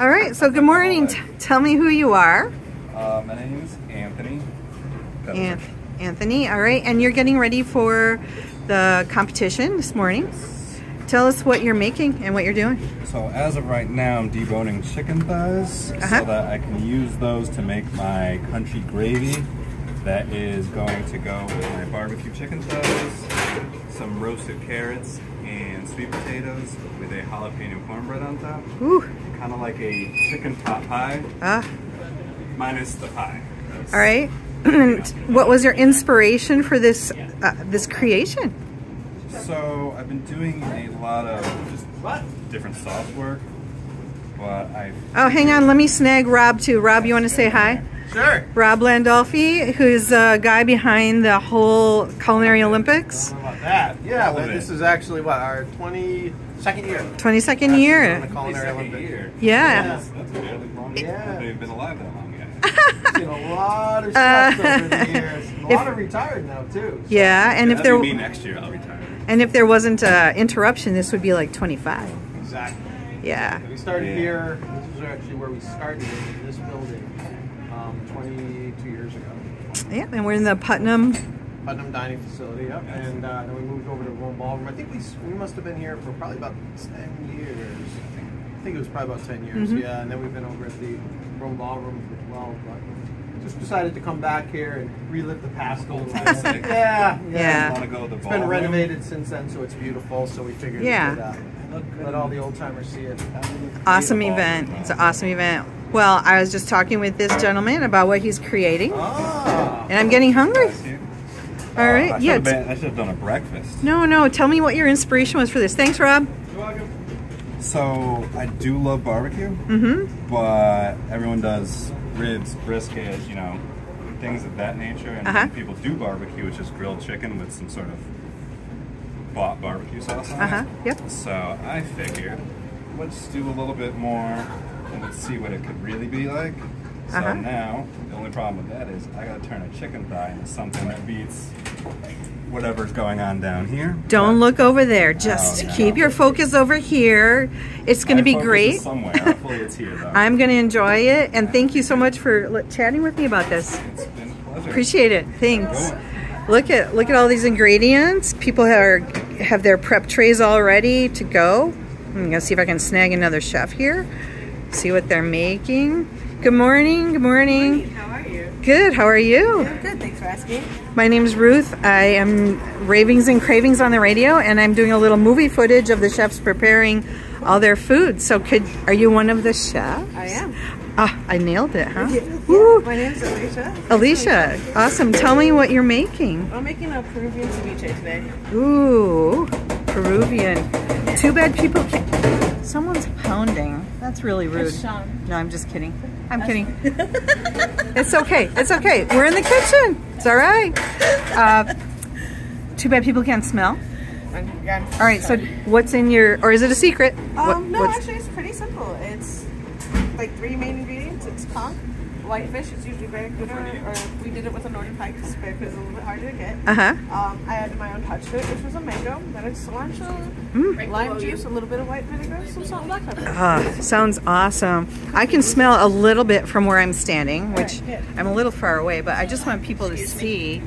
All right, so good morning. Tell me who you are. Uh, my name is Anthony. An- Anthony, all right, and you're getting ready for the competition this morning. Tell us what you're making and what you're doing. So as of right now, I'm deboning chicken thighs Uh-huh. so that I can use those to make my country gravy that is going to go with my barbecue chicken thighs, some roasted carrots, and sweet potatoes with a jalapeno cornbread on top. Kind of like a chicken pot pie, ah, minus the pie. All right. what was your inspiration for this uh, this creation? So I've been doing a lot of just different sauce work, but I Oh, hang on, let me snag Rob too. Rob, you want to say hi? Sure. Rob Landolphi, who's a guy behind the whole Culinary Olympics, How about that? Yeah, All but of this is actually what our 22nd year. 22nd On the year. Culinary second Olympics. year. Yeah. That's, that's a fairly long Yeah. I haven't been alive that long yet. Seen a lot of Uh, stuff over the years. A lot of retired now too. so- Yeah, and if there be next year, I'll retire. and if there wasn't a interruption, this would be like 25. Exactly. Yeah. We started Yeah. here. This was actually where we started in this building 22 years ago. Yeah, and we're in the Putnam. Putnam Dining Facility, yep. And uh, then we moved over to Rome Ballroom. I think we, we must have been here for probably about 10 years. I think it was probably about 10 years, Mhm. yeah. And then we've been over at the Rome Ballroom for 12. But just decided to come back here and relive the past a little bit. Classic. yeah, Yeah. Want to go to the It's been ballroom? renovated since then, so it's beautiful. So we figured Yeah. we could uh, let all the old timers see it. Awesome event. It's an awesome event. Well, I was just talking with this gentleman about what he's creating, Ah. and I'm getting hungry. Bless you. All Uh, right, I yeah. been, I should have done a breakfast. No, no. Tell me what your inspiration was for this. Thanks, Rob. You're welcome. So I do love barbecue, Mm-hmm. but everyone does ribs, brisket, you know, things of that nature. And Uh-huh. people do barbecue, which is grilled chicken with some sort of bought barbecue sauce on Uh huh. it. Yep. So I figured let's do a little bit more and let's see what it could really be like. So Uh-huh. now the only problem with that is I gotta turn a chicken thigh into something that beats whatever's going on down here. Don't But look over there. Just Oh, no. keep your focus over here. It's going to my be great. Somewhere. Hopefully it's here though. I'm going to enjoy it. And thank you so much for chatting with me about this. It's been a pleasure. Appreciate it. Thanks. Look at look at all these ingredients. People are have their prep trays all ready to go. I'm gonna see if I can snag another chef here. See what they're making. Good morning. Good morning. How are you? Good. How are you? I'm good, thanks for asking. My name's Ruth. I am Ravings and Cravings on the radio, and I'm doing a little movie footage of the chefs preparing all their food. So, could are you one of the chefs? I am. Ah, I nailed it, huh? Yeah, Woo. my name's Alicia. Alicia, awesome. Tell me what you're making. I'm making a Peruvian ceviche today. Ooh, Peruvian. Too bad people can't. Someone's pounding. That's really rude. No, I'm just kidding. I'm kidding. it's okay. It's okay. We're in the kitchen. It's all right. Uh, too bad people can't smell. I'm, yeah, I'm All right. So, what's in your, or is it a secret? um, What- no, actually, it's pretty simple. It's like three main ingredients. It's conch, whitefish. is usually very good, or, or we did it with a northern pike. It's very, it's a little bit harder to get. Uh-huh. Um, I added my own touch to it, which was a mango. Then it's cilantro, Mm. lime juice, a little bit of white vinegar, some salt and black pepper. Ah, sounds awesome. I can smell a little bit from where I'm standing, which Right. I'm a little far away, but I just want people to see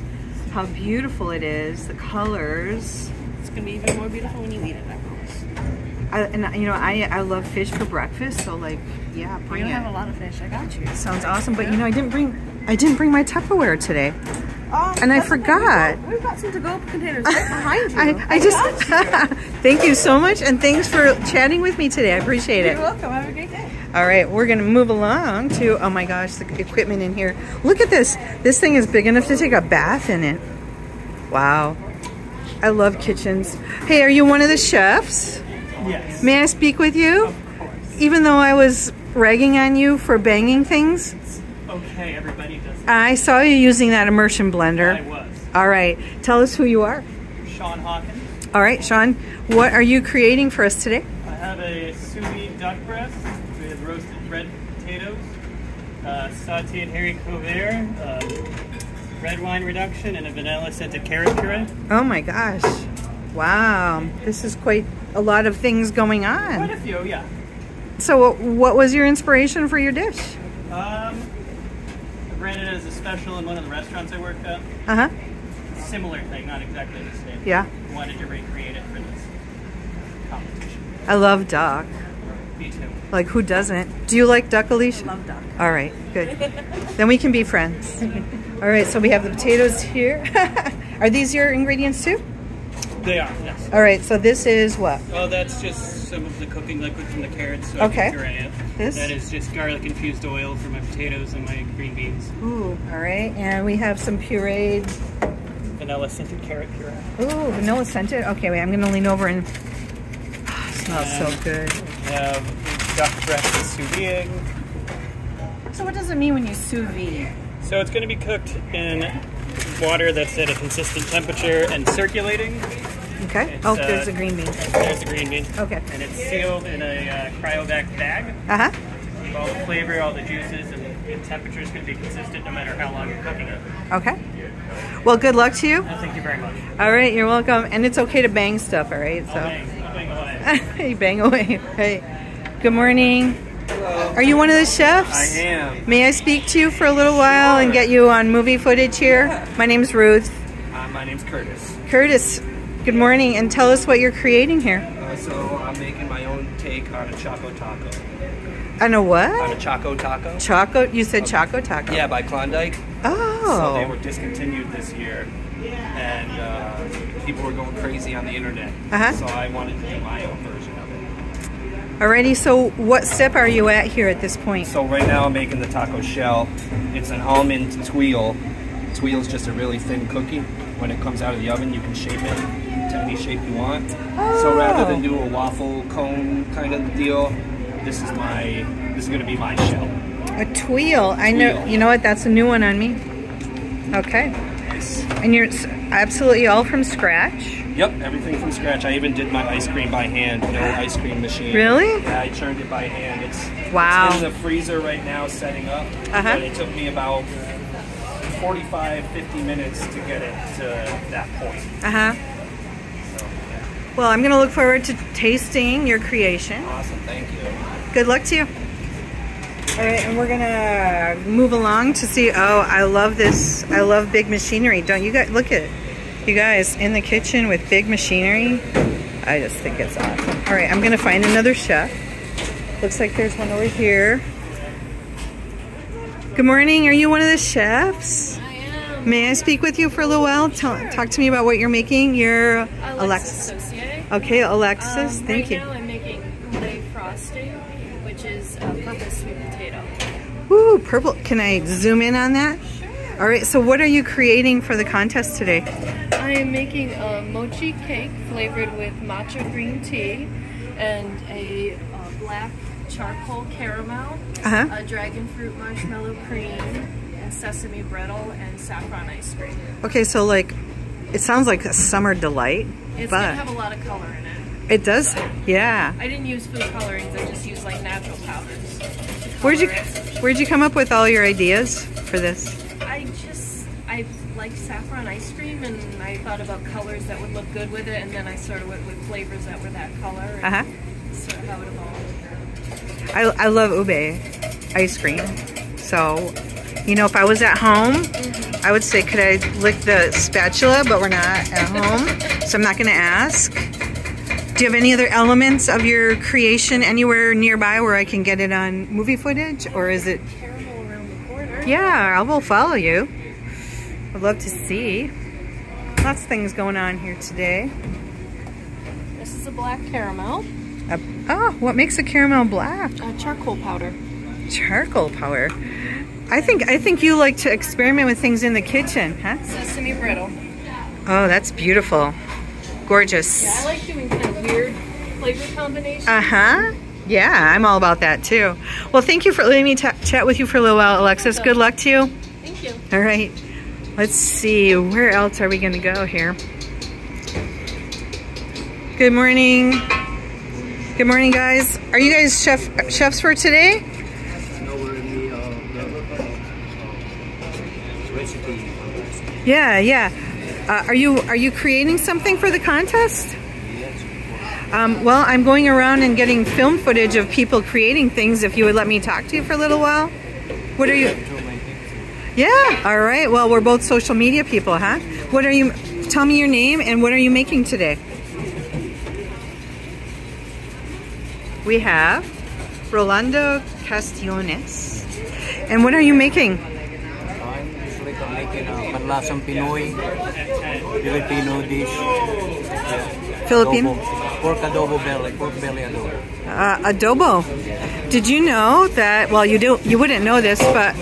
how beautiful it is, the colors. It's gonna be even more beautiful when you eat it. I promise. I, and you know, I I love fish for breakfast, so like, yeah, We bring don't it. have a lot of fish. I got you. Sounds awesome, but you know, I didn't bring I didn't bring my Tupperware today. Um, And I that's okay. forgot. We've got, we've got some to-go containers right behind you. I, I just you. thank you so much, and thanks for chatting with me today. I appreciate it. You're welcome. Have a great day. All right, we're gonna move along to oh my gosh, the equipment in here. Look at this. This thing is big enough to take a bath in it. Wow. I love kitchens. Hey, are you one of the chefs? Yes. May I speak with you? Even though I was ragging on you for banging things, Okay, everybody does it. I saw you using that immersion blender. I was. All right, tell us who you are. Sean Hawkins. All right, Sean, what are you creating for us today? I have a sous vide duck breast with roasted red potatoes, uh, sauteed haricot vert, uh, red wine reduction, and a vanilla scented carrot puree. Oh my gosh. Wow, this is quite a lot of things going on. Quite a few, yeah. So what was your inspiration for your dish? Um, I ran it as a special in one of the restaurants I worked at. Uh huh. Similar thing, not exactly the same. Yeah. I Wanted to recreate it for this competition. I love duck. Me too. Like who doesn't? Do you like duck, Alicia? Love duck. All right, good. then we can be friends. All right, so we have the potatoes here. Are these your ingredients too? They are, yes. All right, so this is what? Oh, that's just some of the cooking liquid from the carrots. So Okay. I it. This? That is just garlic infused oil for my potatoes and my green beans. Ooh, all right, and we have some pureed. Vanilla scented carrot puree. Ooh, vanilla scented. Okay, wait, I'm gonna lean over and. Ah, smells so And good. We have duck breast sous vide. So what does it mean when you sous vide? So it's going to be cooked in water that's at a consistent temperature and circulating. Okay. It's, oh, uh, there's the green bean. There's the green bean. Okay. And it's sealed in a uh, cryovac bag. Uh huh. Keep all the flavor, all the juices, and the temperature is going to be consistent no matter how long you're cooking it. Okay. Well, good luck to you. Uh, Thank you very much. All right, you're welcome. And it's okay to bang stuff, all right? I'll So bang, I'll bang away. you bang away. Right. Good morning. Hello. Are you one of the chefs? I am. May I speak to you for a little while and get you on movie footage here? My name's Ruth. Uh, my name's Curtis. Curtis, good morning, and tell us what you're creating here. Uh, so I'm making my own take on a Choco Taco. On a what? On a Choco Taco? Choco? You said Choco Taco. Yeah, by Klondike. Oh. So they were discontinued this year, and uh, people were going crazy on the internet. Uh-huh. So I wanted to do my own version of it. Alrighty, so what step are you at here at this point? So right now I'm making the taco shell. It's an almond tuile. Tuile is just a really thin cookie. When it comes out of the oven, you can shape it to any shape you want. So rather than do a waffle cone kind of deal, this is my this is going to be my shell. A tweel. I know. Tweel. You know what? That's a new one on me. Okay. Nice. And you're absolutely all from scratch. Yep, everything from scratch. I even did my ice cream by hand, no ice cream machine. Really? Yeah, I churned it by hand. It's Wow. It's in the freezer right now, setting up. Uh-huh. But it took me about 45, 50 minutes to get it to that point. Uh huh. So, yeah. Well, I'm gonna look forward to tasting your creation. Awesome, thank you. Good luck to you. All right, and we're gonna move along to see. Oh, I love this. I love big machinery. Don't you guys look at it? You guys in the kitchen with big machinery. I just think it's awesome. All right, I'm gonna find another chef. Looks like there's one over here. Good morning. Are you one of the chefs? I am. May I speak with you for a little while? Tell, talk to me about what you're making. You're Alexis Alexis. Okay, Alexis. Um, Thank right you. now I'm making ube frosting, which is a purple sweet potato. Ooh, purple. Can I zoom in on that? Sure. All right, so what are you creating for the contest today? I am making a mochi cake flavored with matcha green tea and a uh, black charcoal caramel, Uh-huh. a dragon fruit marshmallow cream, and sesame brittle and saffron ice cream. Okay, so like, it sounds like a summer delight, It's but have a lot of color in it. it does, yeah. I didn't use food colorings, I just used like natural powders. Where'd you, it. where'd you come up with all your ideas for this? I just I like saffron ice cream, and I thought about colors that would look good with it, and then I sort of went with flavors that were that color. And Uh-huh. Sort of how it evolved. I, I love ube ice cream. So, you know, if I was at home, I would say, could I lick the spatula? But we're not at home, so I'm not going to ask. Do you have any other elements of your creation anywhere nearby where I can get it on movie footage? Or is it, Caramel around the corner. yeah, I will follow you. I'd love to see. Lots of things going on here today. This is a black caramel, Uh, oh, what makes a caramel black? uh, charcoal powder. Charcoal powder. I think I think you like to experiment with things in the kitchen, huh? Sesame brittle. Oh, that's beautiful. Gorgeous. Yeah, I like doing kind of weird flavor combinations. Uh-huh. Yeah, I'm all about that too. Well, thank you for letting me chat with you for a little while, Alexis. Good luck to you. Thank you. All right. Let's see. Where else are we going to go here? Good morning. Good morning, guys. Are you guys chef chefs for today? No, we're in the, uh, the uh, recipe contest. Yeah, yeah. Uh, are you are you creating something for the contest? Um, well, I'm going around and getting film footage of people creating things. If you would let me talk to you for a little while. What are you? Yeah. All right. Well, we're both social media people, huh? What are you? Tell me your name and what are you making today? We have Rolando Castiones. And what are you making? I'm usually I'm making a panlasang Pinoy, Filipino dish. Filipino? Adobo. Pork adobo belly, pork belly adobo. uh, adobo. Did you know that? Well, you do. You wouldn't know this, but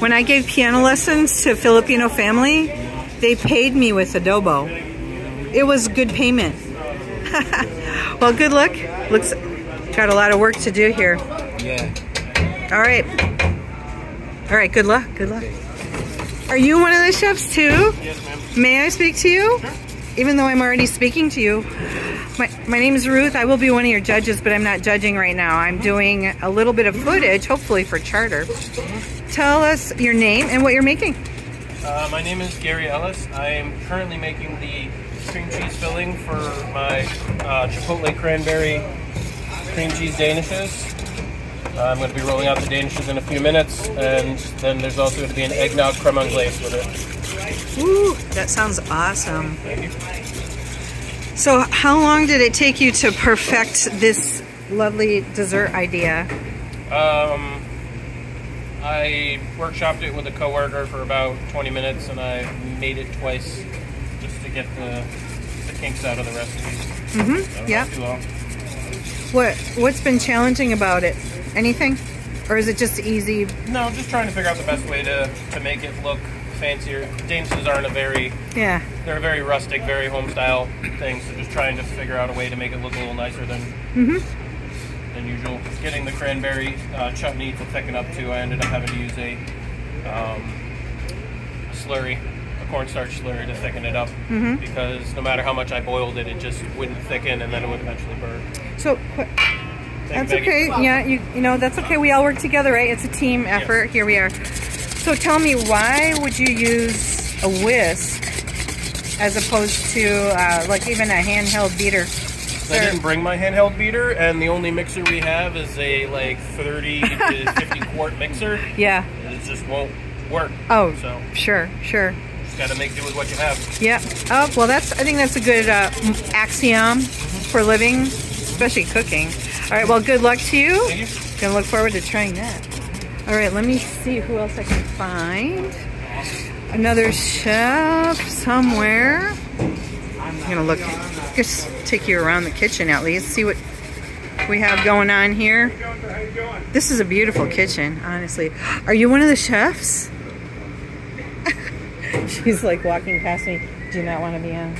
when I gave piano lessons to Filipino family, they paid me with adobo. It was good payment. well, good luck. Looks got a lot of work to do here. Yeah. All right. All right. Good luck. Good luck. Are you one of the chefs too? Yes, ma'am. May I speak to you? Sure. Even though I'm already speaking to you. My, my name is Ruth. I will be one of your judges, but I'm not judging right now. I'm doing a little bit of footage, hopefully for charter. Tell us your name and what you're making. Uh, my name is Gary Ellis. I am currently making the cream cheese filling for my uh, Chipotle cranberry cream cheese danishes. Uh, I'm going to be rolling out the danishes in a few minutes, and then there's also going to be an eggnog creme anglaise with it. Ooh, that sounds awesome. Thank you. So, how long did it take you to perfect this lovely dessert idea? Um, I workshopped it with a coworker for about 20 minutes, and I made it twice just to get the, the kinks out of the recipe. Mm-hmm. Yeah. Long. What What's been challenging about it? Anything, or is it just easy? No, just trying to figure out the best way to, to make it look fancier. Danishes aren't a very Yeah. they're a very rustic, very home style thing. So just trying to figure out a way to make it look a little nicer than Mm-hmm. than usual. Getting the cranberry uh, chutney to thicken up too. I ended up having to use a um, slurry, a cornstarch slurry to thicken it up Mhm. because no matter how much I boiled it, it just wouldn't thicken and then it would eventually burn. So, That's you, okay. Yeah, you you know that's okay. We all work together, right? It's a team effort. Here we are. So tell me, why would you use a whisk as opposed to uh, like even a handheld beater? I didn't bring my handheld beater, and the only mixer we have is a like 30 to 50 quart mixer. Yeah. It just won't work. Oh, so sure, sure. just got to make do with what you have. Yeah. Oh, well, that's. I think that's a good uh, axiom for living, especially cooking. All right. Well, good luck to you. Thank you. Gonna look forward to trying that. All right. Let me see who else I can find. Another chef somewhere. I'm gonna look. Just take you around the kitchen at least. See what we have going on here. This is a beautiful kitchen, honestly. Are you one of the chefs? She's like walking past me. Do you not want to be on?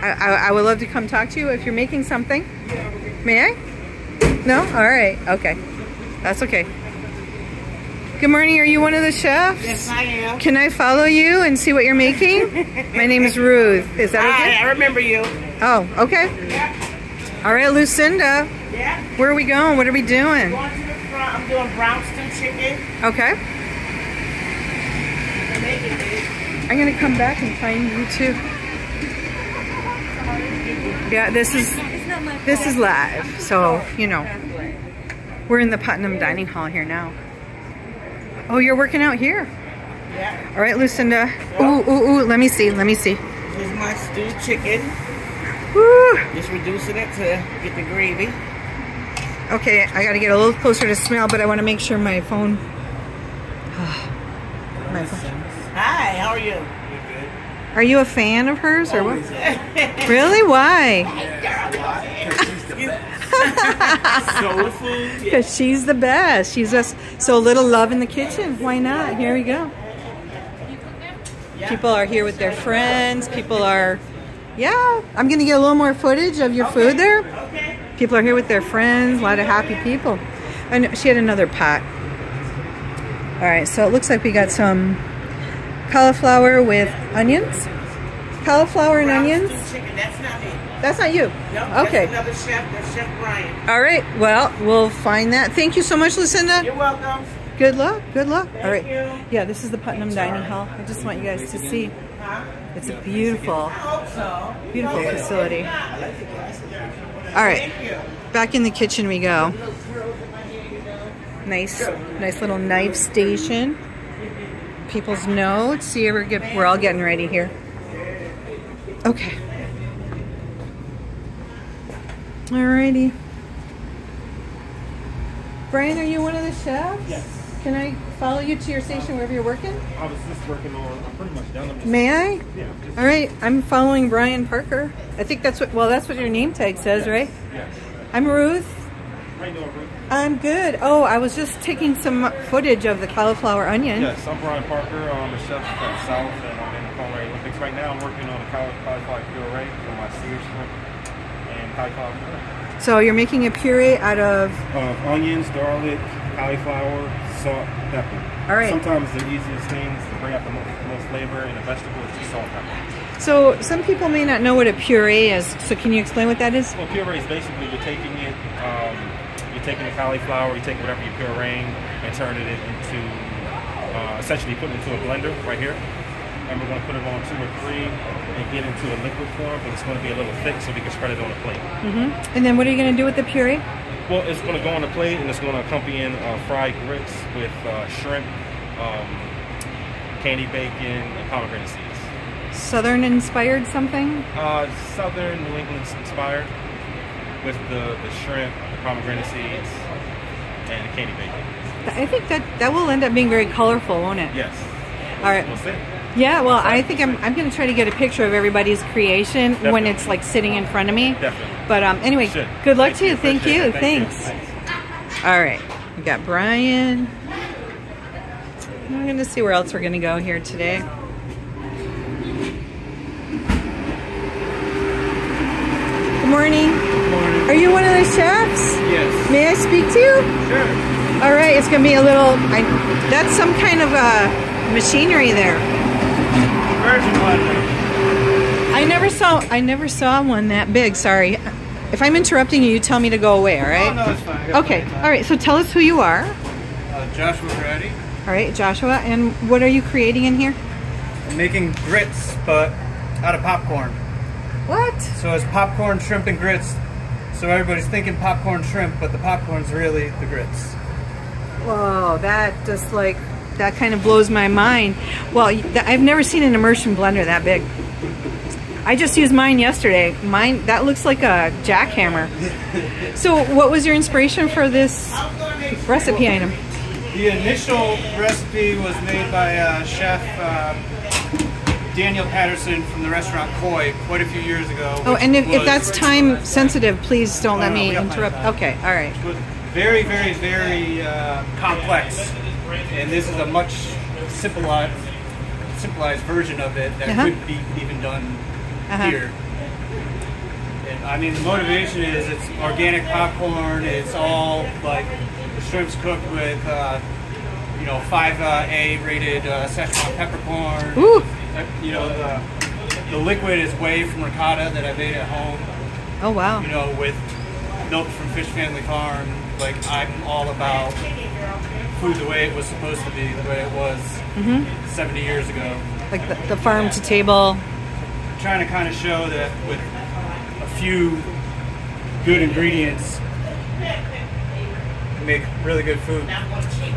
I, I, I would love to come talk to you if you're making something. May I? No? All right. Okay. That's okay. Good morning. Are you one of the chefs? Yes, I am. Can I follow you and see what you're making? My name is Ruth. Is that Hi, okay? I remember you. Oh, okay. All right, Lucinda. Yeah. Where are we going? What are we doing? I'm going to the front. I'm doing brown stew chicken. Okay. I'm. I'm gonna come back and find you too. Yeah, this is this is live, so you know we're in the Putnam Dining Hall here now. Oh, you're working out here. Yeah. All right, Lucinda. Ooh, ooh, ooh. Let me see. Let me see. This is my stewed chicken. Woo. Just reducing it to get the gravy. Okay, I gotta get a little closer to smell, but I want to make sure my phone. my phone. Hi, how are you? Are you a fan of hers or what? Really? Why? Because she's the best. She's just so a little love in the kitchen. Why not? Here we go. People are here with their friends. People are, yeah. I'm gonna get a little more footage of your food there. People are here with their friends. A lot of happy people. And she had another pot. All right, so it looks like we got some cauliflower with onions. Cauliflower and onions. That's not me. That's not you. Nope, Okay. That's another chef. That's Chef Brian. All right. Well, we'll find that. Thank you so much, Lucinda. You're welcome. Good luck. Good luck. Thank All right. you. Yeah, this is the Putnam Dining Hall. I just want you guys to see. It's a beautiful, beautiful facility. All right, back in the kitchen we go. Nice, nice little knife station. People's notes. See, we're get, we're all getting ready here. Okay. Alrighty. Brian, are you one of the chefs? Yes. Can I follow you to your station wherever you're working? I was just working on, I'm pretty much done. I'm May I? Yeah. All right, I'm following Brian Parker. I think that's what, well, that's what your name tag says, right? yes. I'm Ruth. How you doing, Ruth? I'm good. Oh, I was just taking some footage of the cauliflower onion. Yes, I'm Brian Parker. I'm a chef from the South, and I'm in the Culinary Olympics right now. I'm working on a cauli- cauliflower puree for my seared shrimp and cauliflower puree. So you're making a puree out of, Uh, onions, garlic, cauliflower, salt, pepper. All right. Sometimes the easiest things to bring out the most, most flavor in a vegetable is just salt and pepper. so some people may not know what a puree is. So can you explain what that is? Well, puree is basically you're taking it, um, taking the cauliflower, you take whatever you're pureeing and turning it into, uh, essentially putting it into a blender right here. And we're going to put it on two or three and get into a liquid form, but it's going to be a little thick so we can spread it on a plate. And then what are you going to do with the puree? Well, it's going to go on a plate and it's going to accompany in uh, fried grits with uh, shrimp, um, candy bacon, and pomegranate seeds. Southern inspired something? Uh, Southern New England inspired with the, the shrimp, the pomegranate seeds, and the candy bacon. I think that that will end up being very colorful, won't it? Yes. All right. We'll see. Yeah, well, I think I'm, I'm going to try to get a picture of everybody's creation when it's like sitting in front of me. Definitely. But um, anyway, Should. good luck Thank to you. Thank you. Thank you. Thanks. All right, we got Brian. I'm going to see where else we're going to go here today. Good morning. Are you one of the chefs? Yes. May I speak to you? Sure. All right, it's gonna be a little. I, that's some kind of uh, machinery there. Virgin blender. I never saw. I never saw one that big. Sorry. If I'm interrupting you, you tell me to go away. All right. Oh, no, it's fine. Okay. plenty of time. All right. So tell us who you are. Uh, Joshua Peretti. All right, Joshua. And what are you creating in here? I'm making grits, but out of popcorn. What? So it's popcorn, shrimp, and grits. So everybody's thinking popcorn shrimp, but the popcorn's really the grits. Whoa, that just like that kind of blows my mind. Well, I've never seen an immersion blender that big. I just used mine yesterday. Mine that looks like a jackhammer. So, what was your inspiration for this recipe item? The initial recipe was made by uh, Chef uh, Daniel Patterson from the restaurant Coi quite a few years ago. Oh, and if, if that's time sensitive, please don't let No, me we got plenty of interrupt. Okay, all right. very, very, very uh, complex, and this is a much simplified, simplified version of it that Uh-huh. could be even done Uh-huh. here. And, I mean, the motivation is it's organic popcorn. It's all like the shrimp's cooked with, uh, you know, five uh, A rated uh, Szechuan peppercorn. Ooh. Uh, You know, the, the liquid is whey from ricotta that I made at home Oh wow. you know, with milk from Fish Family Farm, like I'm all about food the way it was supposed to be, the way it was Mm-hmm. 70 years ago. Like the, the farm to table. trying to kind of show that with a few good ingredients, can make really good food.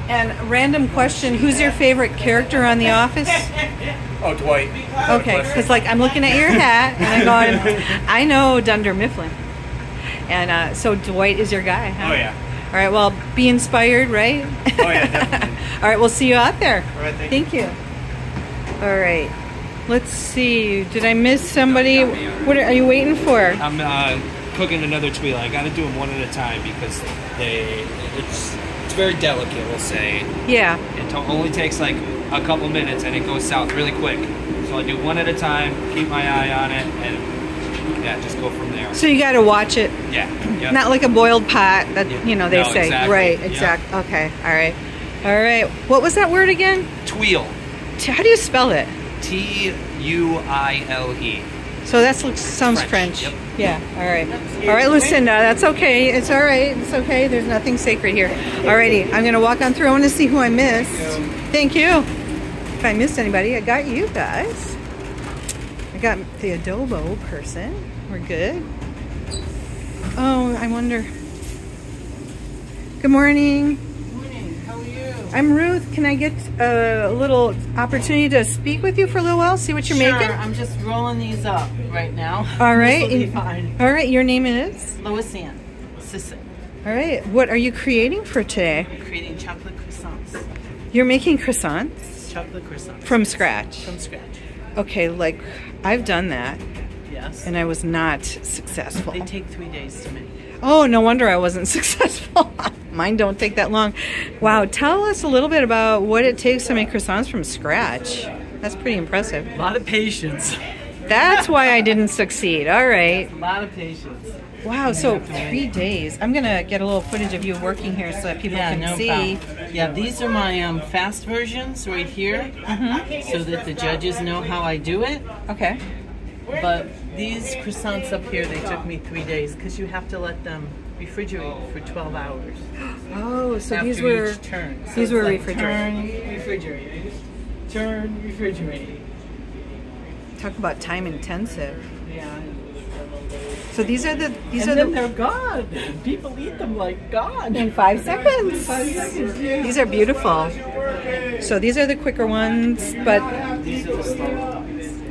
And random question: Who's your favorite character on The Office? Oh, Dwight. Okay, because like I'm looking at your hat and I'm going, I know Dunder Mifflin, and uh, so Dwight is your guy. Huh? Oh yeah. All right. Well, be inspired, right? Oh yeah, definitely. All right. We'll see you out there. All right, thank you. You. All right. Let's see. Did I miss somebody? What are, are you waiting for? I'm uh, cooking another tuile. I got to do them one at a time because they it's it's very delicate. We'll say Yeah. it to- only takes like a couple minutes and it goes south really quick. So I do one at a time, keep my eye on it, and yeah, just go from there. So you got to watch it. Yeah, yeah. Not like a boiled pot that Yeah. you know they No, say. exactly. Right. Yeah. Exact. Okay. All right. All right. What was that word again? tuile. T- How do you spell it? T U I L E. So that looks sounds French. French, yep. Yeah. All right. All right, Lucinda. Uh, that's okay. It's all right. It's okay. There's nothing sacred here. Alrighty. I'm gonna walk on through. I want to see who I missed. Thank you. If I missed anybody, I got you guys. I got the adobo person. We're good. Oh, I wonder. Good morning. Morning. How are you? I'm Ruth. Can I get a little opportunity to speak with you for a little while? See what you're sure, making? I'm just rolling these up right now. All right. this will be fine. All right. Your name is? Lois Ann, Sisson, All right. What are you creating for today? I'm creating chocolate croissants. You're making croissants Chocolate croissants. from scratch. From scratch. Okay. Like I've done that Yes. and I was not successful. they take three days to make. Oh, no wonder I wasn't successful. Mine don't take that long. Wow, tell us a little bit about what it takes to make croissants from scratch. That's pretty impressive. A lot of patience. That's why I didn't succeed. All right. A lot of patience. Wow, so three days. I'm going to get a little footage of you working here so that people Yeah, can no see. problem. Yeah, these are my um, fast versions right here, so that the judges know how I do it. Okay. But these croissants up here, they took me three days because you have to let them refrigerate for 12 hours. Oh, so these were turn. So these were like refrigerated. Turn, refrigerated. Turn, refrigerated. Talk about time intensive. Yeah. So these are the these and are then the they're gone. People eat them like gone. in 5 seconds. Five seconds, yeah. These are beautiful. So these are the quicker ones, but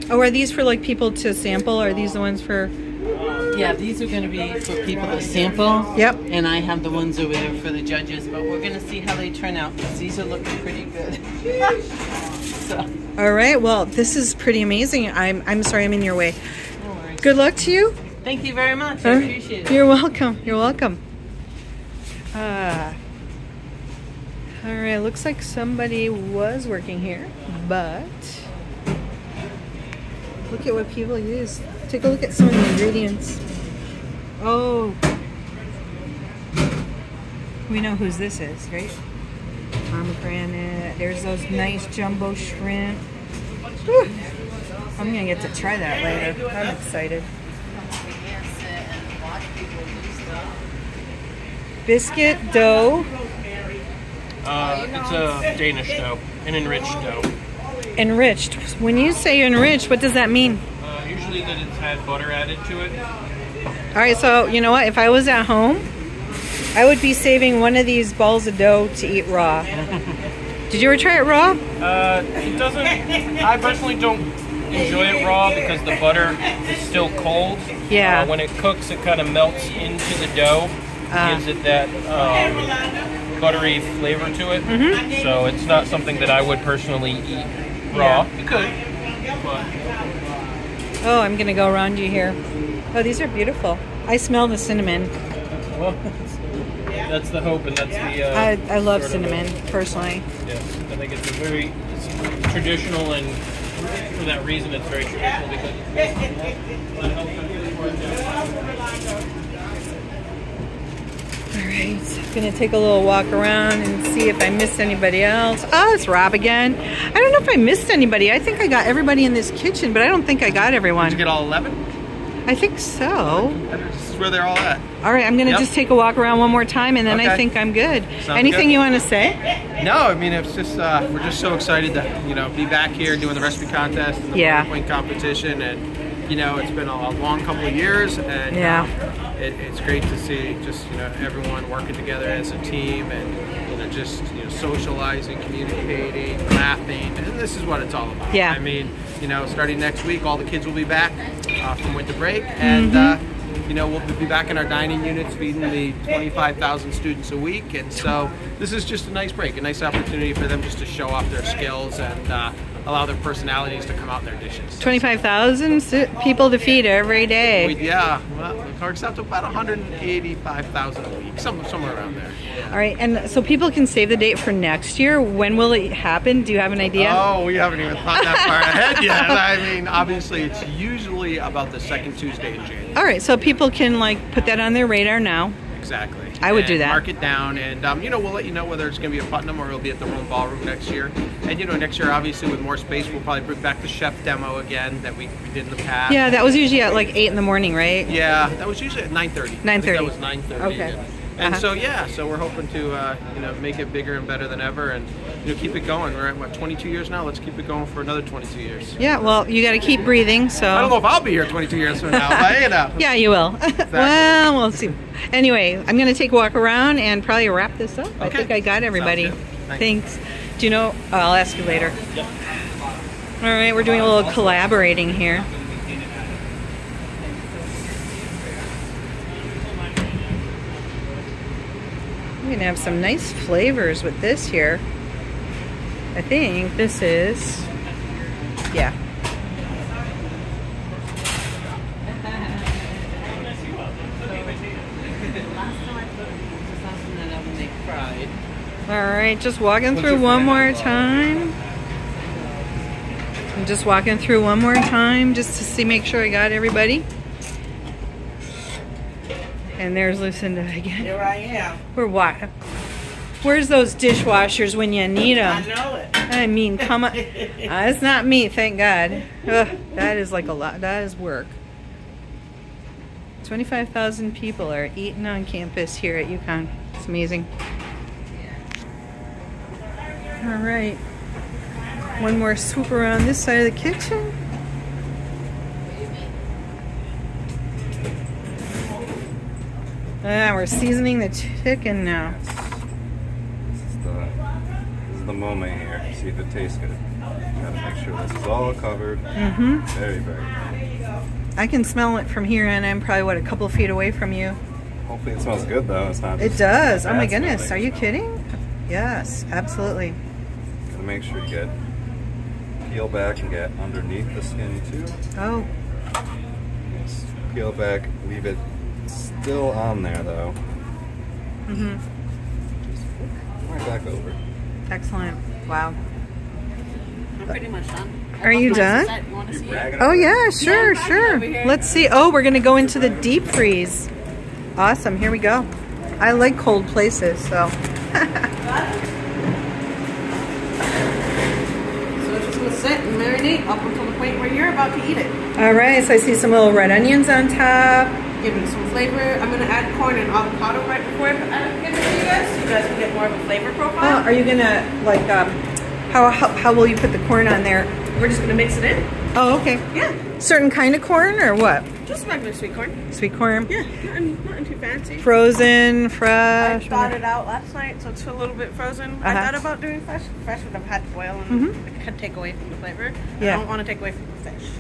These are the slow ones. oh, are these for like people to sample? Are these the ones for? Yeah, these are going to be for people to sample. Yep. And I have the ones over there for the judges, but we're going to see how they turn out because these are looking pretty good. so, All right. Well, this is pretty amazing. I'm I'm sorry I'm in your way. no worries. Good luck to you. Thank you very much. I appreciate it. You're welcome. You're welcome. Uh, all right. Looks like somebody was working here, but look at what people use. Take a look at some of the ingredients. Oh, we know whose this is, right? Pomegranate. There's those nice jumbo shrimp. Whew. I'm gonna get to try that later. I'm excited. Biscuit dough. Uh, it's a Danish dough, an enriched dough. Enriched. When you say enriched, what does that mean? Uh, usually that it's had butter added to it. All right, so you know what? If I was at home, I would be saving one of these balls of dough to eat raw. Did you ever try it raw? Uh, it doesn't. I personally don't enjoy it raw because the butter is still cold. Yeah. Uh, when it cooks, it kind of melts into the dough, Ah. gives it that um, buttery flavor to it. Mm-hmm. So it's not something that I would personally eat raw. Yeah. You could, but Oh, I'm gonna go around you here. Oh, these are beautiful. I smell the cinnamon. well, that's the hope, and that's the. Uh, I, I love sort of the- cinnamon personally. Yes, I think it's a very it's traditional, and for that reason, it's very traditional because it's based on health. All right, gonna take a little walk around and see if I missed anybody else. Oh, it's Rob again. I don't know if I missed anybody. I think I got everybody in this kitchen, but I don't think I got everyone. Did you get all 11? I think so. This is where they're all at. All right, I'm gonna Yep. just take a walk around one more time, and then I think I'm good. Sounds Anything good. you want to say? No, I mean it's just uh, we're just so excited to you know be back here doing the recipe contest and the Yeah. point competition, and you know it's been a, long couple of years, and Yeah. um, it, it's great to see just you know everyone working together as a team, and you know just you know socializing, communicating, laughing, and this is what it's all about. Yeah. I mean you know starting next week, all the kids will be back uh, from winter break, and. Mm-hmm. Uh, you know, we'll be back in our dining units feeding the 25,000 students a week. And so this is just a nice break, a nice opportunity for them just to show off their skills and uh, allow their personalities to come out in their dishes. Twenty-five thousand people to feed every day. We, yeah, well, it works out to about 185,000 a week, some, somewhere around there. All right, and so people can save the date for next year. When will it happen? Do you have an idea? Oh, we haven't even thought that far ahead yet. I mean, obviously, it's usually about the second Tuesday in January. All right, so people can like put that on their radar now. Exactly. I would do that. Mark it down, and um, you know we'll let you know whether it's going to be at Putnam or it'll be at the Rome Ballroom next year. And you know next year, obviously with more space, we'll probably bring back the chef demo again that we, we did in the past. Yeah, that was usually at like eight in the morning, right? Yeah, that was usually at 9:30. I think 9:30. That was 9:30. Okay. And, Uh-huh. so yeah, so we're hoping to uh, you know make it bigger and better than ever, and you know keep it going. We're at what 22 years now. Let's keep it going for another 22 years. Yeah, well, you got to keep breathing. So I don't know if I'll be here 22 years from now, but you know. Yeah, you will. well, we'll see. Anyway, I'm going to take a walk around and probably wrap this up. I think I got everybody. Thanks. Thanks. Do you know? oh, I'll ask you later. All right, we're doing a little collaborating here. To have some nice flavors with this here. I think this is, yeah. All right, just walking through one more time. I'm just walking through one more time just to see, make sure I got everybody. And there's Lucinda again. Here I am. We're what? Where's those dishwashers when you need them? I know it. I mean, come on. Uh, it's not me, thank God. Ugh, that is like a lot. That is work. 25,000 people are eating on campus here at UConn. It's amazing. All right. One more swoop around this side of the kitchen. Ah, we're seasoning the chicken now. This is the, this is the moment here. See if it tastes good. Gotta make sure this is all covered. Mm-hmm. Very, very good. I can smell it from here, and I'm probably what a couple feet away from you. Hopefully it smells good though. It's not. It does. Oh my goodness. Are you kidding? Yes, absolutely. Gotta make sure you get peel back and get underneath the skin too. Oh, Just peel back, leave it still on there though. mm-hmm. Right back over. Excellent. Wow. I'm pretty much done. Are you done? You want to see it? Oh yeah, sure, Yeah, sure. Let's see. Oh, we're gonna go into the deep freeze. Awesome. Here we go. I like cold places, so. So it's just gonna sit and marinate up until the point where you're about to eat it. All right. So I see some little red onions on top. Give it some flavor. I'm gonna add corn and avocado right before I give it to you guys, so you guys can get more of a flavor Oh, profile. are you gonna like? Um, how, how how will you put the corn on there? We're just gonna mix it in. Oh, okay. Yeah, Certain kind of corn or what? just regular sweet corn. Sweet corn. Yeah, nothing, nothing too fancy. Frozen, fresh. I thought it out last night, so it's a little bit frozen. I Uh-huh. thought about doing fresh. Fresh would have had to boil and Mhm. it could take away from the flavor. Yeah. I don't want to take away from the fish.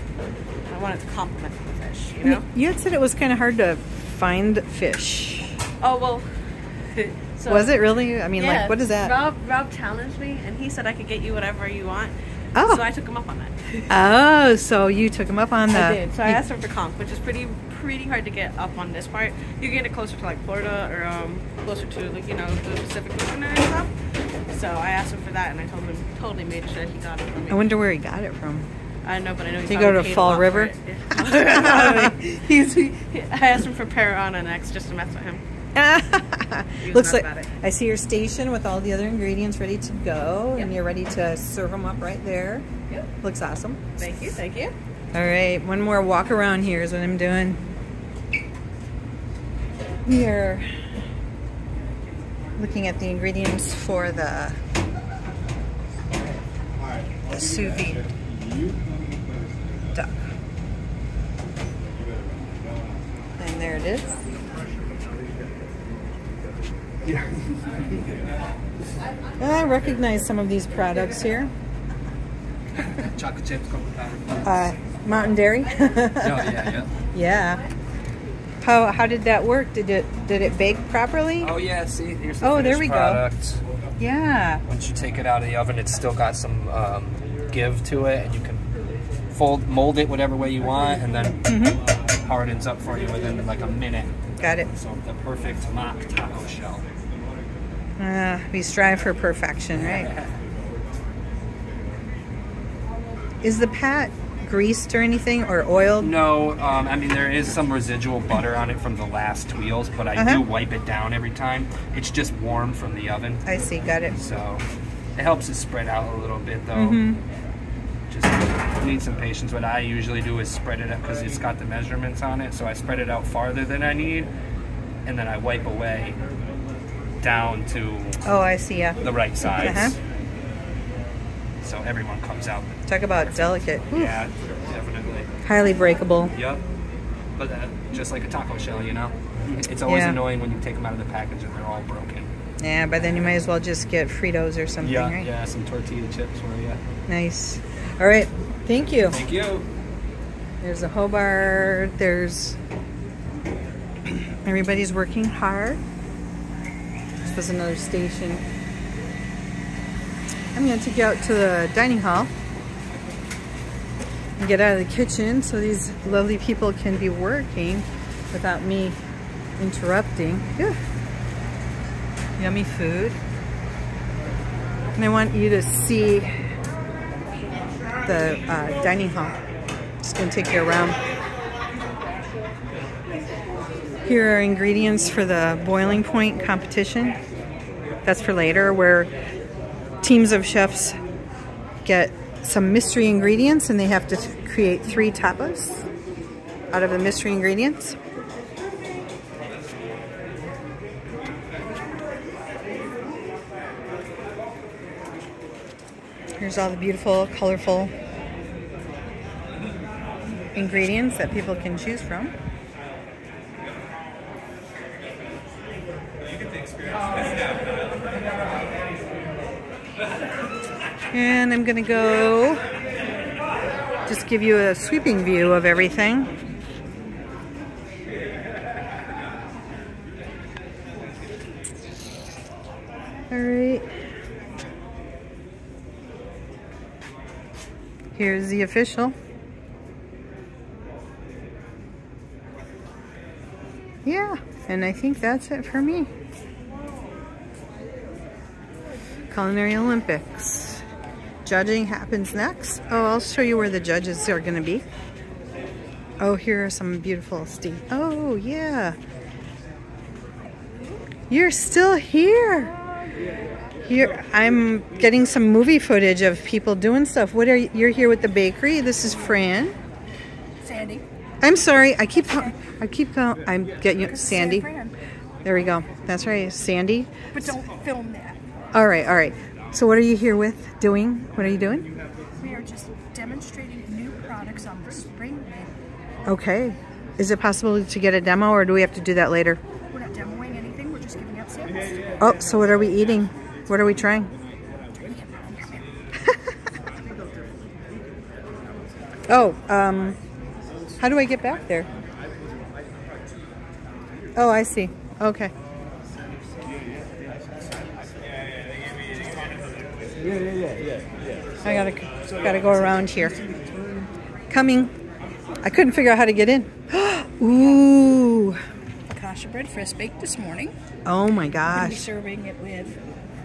I want it to complement the fish, you know? You had said it was kind of hard to find fish. Oh, well. so, was it really? I mean, yeah, like, what is that? Rob, Rob challenged me and he said I could get you whatever you want. Oh. So I took him up on that. Oh, so you took him up on the. I did. So I asked him for conch, which is pretty pretty hard to get up on this part. You get it closer to like Florida or um, closer to like you know the Pacific Ocean and stuff. So I asked him for that, and I told him totally made sure he got it from me. I wonder where he got it from. I know, but I know Did he go to Fall River? he's, he, I asked him for piranha next just to mess with him. Looks like. I see your station with all the other ingredients ready to go, and you're ready to serve them up right there. Yep. Looks awesome. Thank you, thank you. All right, one more walk around here is what I'm doing. We are looking at the ingredients for the, the sous vide duck. And there it is. I recognize some of these products here. Chocolate chips. Uh, Mountain Dairy. Oh, yeah, yeah. Yeah. How how did that work? Did it did it bake properly? Oh yeah, see, here's the Oh, there we go. Yeah. Once you take it out of the oven, it's still got some um, give to it, and you can fold, mold it whatever way you want, and then Mm-hmm. hardens up for you within like a minute. Got it. So the perfect mock taco shell. Uh, we strive for perfection, right? Is the pat greased or anything or oiled? No, um, I mean there is some residual butter on it from the last tuiles, but I Uh-huh. do wipe it down every time. It's just warm from the oven, I see. Got it. so it helps it spread out a little bit though. Mm-hmm. Just need some patience. What I usually do is spread it out because it's got the measurements on it, so I spread it out farther than I need, and then I wipe away down to Oh, I see. Yeah. the right size. Uh-huh. So everyone comes out. Talk about delicate. Yeah, definitely. Highly breakable. Yep. But uh, just like a taco shell, you know? It's always Yeah. annoying when you take them out of the package and they're all broken. Yeah, but then you might as well just get Fritos or something, yeah, right? yeah, some tortilla chips for you. Nice. All right. Thank you. Thank you. There's a Hobart. There's everybody's working hard. This was another station. I'm gonna take you out to the dining hall and get out of the kitchen so these lovely people can be working without me interrupting. Yeah. Yummy food. And I want you to see the uh, dining hall. Just gonna take you around. Here are ingredients for the boiling point competition. That's for later, where teams of chefs get some mystery ingredients and they have to create three tapas out of the mystery ingredients. Here's all the beautiful, colorful ingredients that people can choose from. And I'm gonna go just give you a sweeping view of everything. Here's the official. Yeah, and I think that's it for me. Culinary Olympics. Judging happens next. Oh, I'll show you where the judges are to be. Oh, here are some beautiful Steve. Oh, yeah. You're still here. Here, I'm getting some movie footage of people doing stuff. What are you, you're here with the bakery? This is Fran. Sandy. I'm sorry. I keep I keep going. I'm getting you, Sandy. Fran. There we go. That's right, Sandy. But don't film that. All right, all right. So what are you here with? Doing? What are you doing? We are just demonstrating new products on the spring menu. Okay. Is it possible to get a demo, or do we have to do that later? We're not demoing anything, we're just giving out samples. Oh, so what are we eating? What are we trying? oh, um, how do I get back there? Oh, I see. Okay. Yeah, yeah, yeah, yeah, yeah. I gotta gotta go around here. Coming. I couldn't figure out how to get in. Ooh. Kasha bread fresh baked this morning. Oh my gosh. serving it with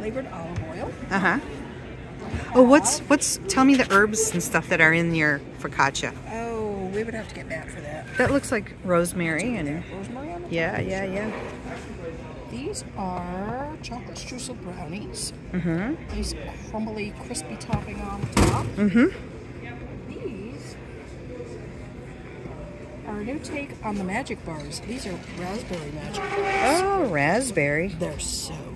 flavored olive oil. Uh huh. Oh, what's what's? Tell me the herbs and stuff that are in your focaccia. Oh, we would have to get back for that. That looks like rosemary and Rosemary yeah, yeah, yeah. These are chocolate streusel brownies. Mm-hmm. Nice crumbly, crispy topping on top. Mm-hmm. These are a new take on the magic bars. These are raspberry magic bars. Oh, raspberry. They're so.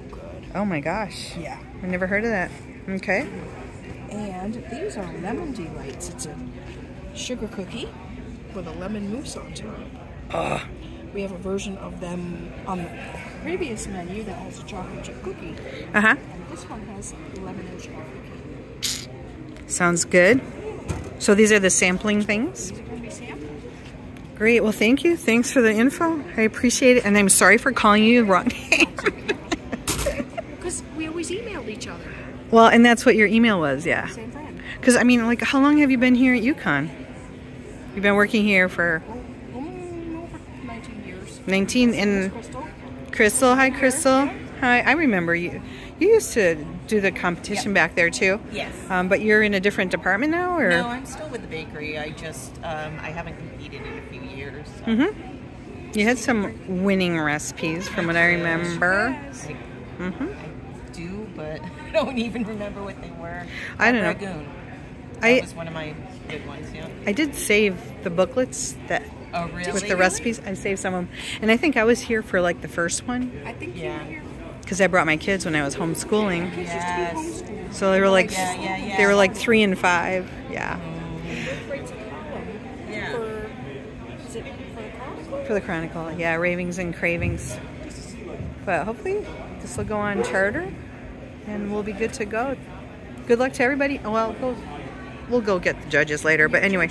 Oh my gosh. Yeah. I never heard of that. Okay. And these are lemon delights. It's a sugar cookie with a lemon mousse on top. Ugh. We have a version of them on the previous menu that has a chocolate chip cookie. Uh huh. And this one has lemon and strawberry. Sounds good. So these are the sampling things. These are going to be sampled. Great. Well, thank you. Thanks for the info. I appreciate it. And I'm sorry for calling you the wrong name. Well, and that's what your email was, yeah. Same friend. Because, I mean, like, how long have you been here at UConn? You've been working here for Um, over 19 years. 19 and Crystal. Crystal. Hi, Crystal. Hi. I remember you. You used to do the competition back there too. Yes. Um, but you're in a different department now, or? No, I'm still with the bakery. I just um, I haven't competed in a few years. so- Mm-hmm. You had some winning recipes, from what I remember. Mm-hmm. Do, but I don't even remember what they were. I don't know. Rangoon. That I- was one of my good ones. Yeah. I did save the booklets that Oh, with the recipes. I saved some of them, and I think I was here for like the first one. I think Yeah. you were here because I brought my kids when I was homeschooling. Yes. So they were like, Yeah, yeah, yeah. they were like three and five. Yeah, mm. Yeah. For, is it for the Chronicle? for the Chronicle. Yeah, ravings and cravings. But hopefully this will go on charter, and we'll be good to go. Good luck to everybody. Well, we'll, we'll go get the judges later. But anyway.